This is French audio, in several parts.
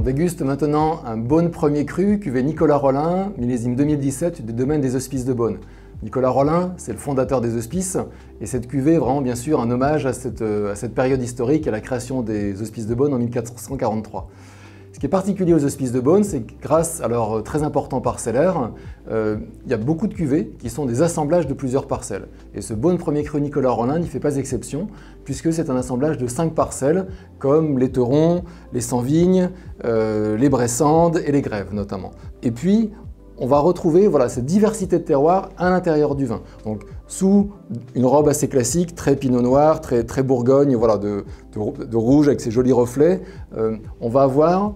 déguste maintenant un Beaune premier cru, cuvée Nicolas Rollin, millésime 2017 du domaine des Hospices de Beaune. Nicolas Rollin, c'est le fondateur des Hospices, et cette cuvée est vraiment bien sûr un hommage à cette, à cette période historique, à la création des Hospices de Beaune en 1443. Ce qui est particulier aux hospices de Beaune, c'est que grâce à leur très important parcellaire, euh, il y a beaucoup de cuvées qui sont des assemblages de plusieurs parcelles. Et ce Beaune premier cru Nicolas Rollin n'y fait pas exception, puisque c'est un assemblage de cinq parcelles, comme les Terons, les Sans-Vignes, euh, les Bressandes et les Grèves notamment. Et puis, on va retrouver voilà, cette diversité de terroirs à l'intérieur du vin. Donc, sous une robe assez classique, très pinot noir, très, bourgogne, voilà, de, rouge avec ses jolis reflets, euh, on va avoir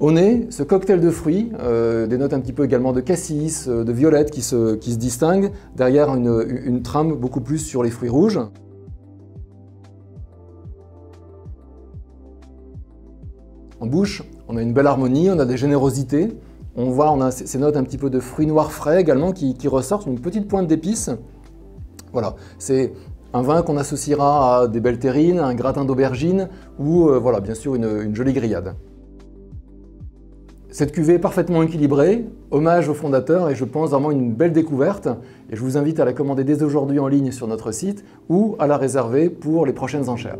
au nez, ce cocktail de fruits, euh, des notes un petit peu également de cassis, euh, de violette qui se, qui distinguent, derrière une, trame beaucoup plus sur les fruits rouges. En bouche, on a une belle harmonie, on a des générosités. On voit, on a ces notes un petit peu de fruits noirs frais également qui, ressortent, une petite pointe d'épices. Voilà, c'est un vin qu'on associera à des belles terrines, un gratin d'aubergine ou euh, voilà, bien sûr une jolie grillade. Cette cuvée est parfaitement équilibrée, hommage au fondateur et je pense vraiment une belle découverte. Et je vous invite à la commander dès aujourd'hui en ligne sur notre site ou à la réserver pour les prochaines enchères.